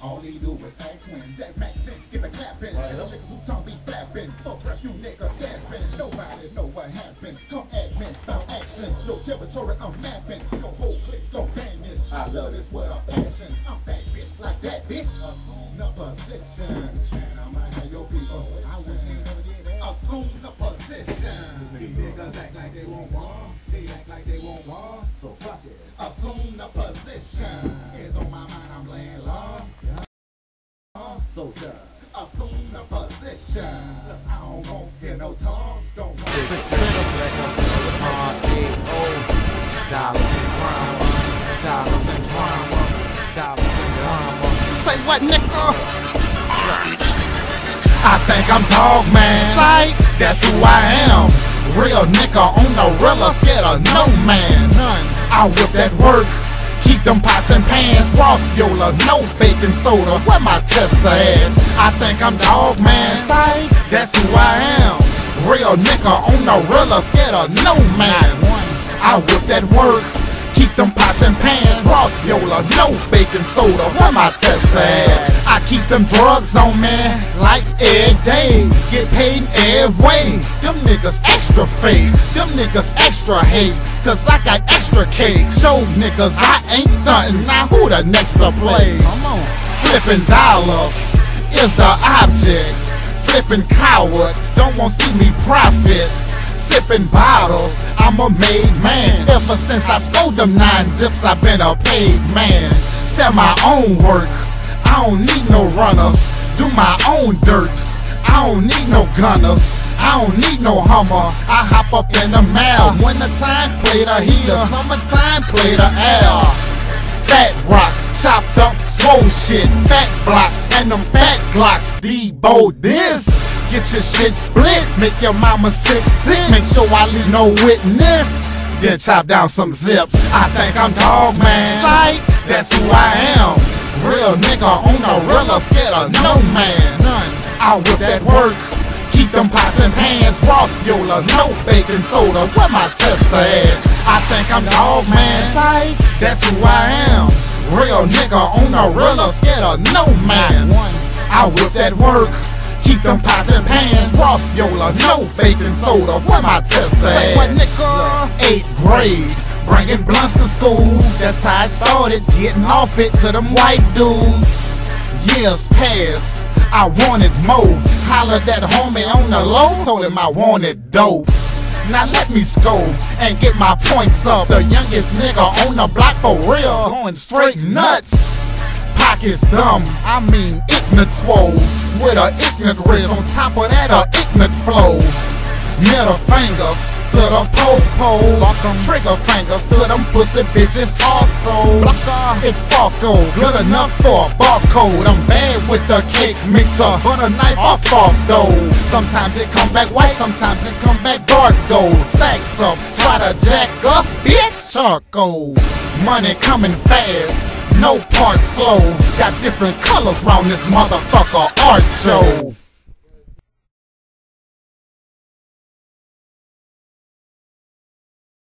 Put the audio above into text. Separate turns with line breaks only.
All he do is ask when that Mac 10 get the clapping, and the niggas who tongue be flapping. Fuck rap, you niggas gasping. Nobody know what happened. Come at me action. Your territory I'm mapping. Your whole clique gon' vanish. I love this passion. I'm that bitch. Assume the position, and I'ma have your people. I they never. Assume the position. These niggas act like they won't war. They act like they won't war. So fuck it. Assume the position. Is on my mind. I'm laying low. So just assume the position. I don't want hear no talk. Don't want what, nigga? I think I'm Dogg Man. Sight, that's who I am. Real nigga on the rilla, scared of no man. None. I whip that work. Keep them pots and pans raw, Yola, no baking soda. Where my tester at? I think I'm Dogg Man. Sight, that's who I am. Real nigga on the rilla, scared of no man. I whip that work. Keep them pots and pans raw, Yola, no baking soda. Where my test at? I keep them drugs on me like every day. Get paid every way. Them niggas extra fake. Them niggas extra hate. Cause I got extra cake. Show niggas I ain't stunting. Now who the next to play? Come on. Flipping dollars is the object. Flipping cowards don't want see me profit. Sipping bottles, I'm a made man. Ever since I scored them nine zips, I've been a paid man. Sell my own work. I don't need no runners. Do my own dirt. I don't need no gunners. I don't need no Hummer. I hop up in the mail. Wintertime, play the heater. Summertime, play the air. Fat rock, chopped up, swole shit. Fat blocks and them fat glocks. Debo this. Get your shit split. Make your mama sick, sick. Make sure I leave no witness. Then chop down some zips. I think I'm Dogg Man. Sight, that's who I am. Real nigga on the rilla, scared of no man. None. I whip that work. Keep them pots and pans raw, Yola, no baking soda. Where my tester at? I think I'm Dogg Man. Sight, that's who I am. Real nigga on the rilla, scared of no man. I whip that work. Keep them pots and pans raw, Yola, no baking soda. What my test at? What nigga? Eighth grade. Bringing blunts to school, that's how I started. Getting off it to them white dudes. Years passed, I wanted more. Hollered that homie on the low, told him I wanted dope. Now let me scope and get my points up. The youngest nigga on the block for real, going straight nuts. Pockets dumb, I mean ignorant swole. With a ignorant wrist on top of that, a ignorant flow. Middle fingers to the po-po. Trigger fingers to them pussy bitches also. It's Sparko, good enough for a barcode. I'm bad with the cake mixer, but a knife off off though. Sometimes it come back white, sometimes it come back dark gold. Stacks up, try to jack us, bitch. Charcoal, money coming fast. No part slow, got different colors round this motherfucker art show.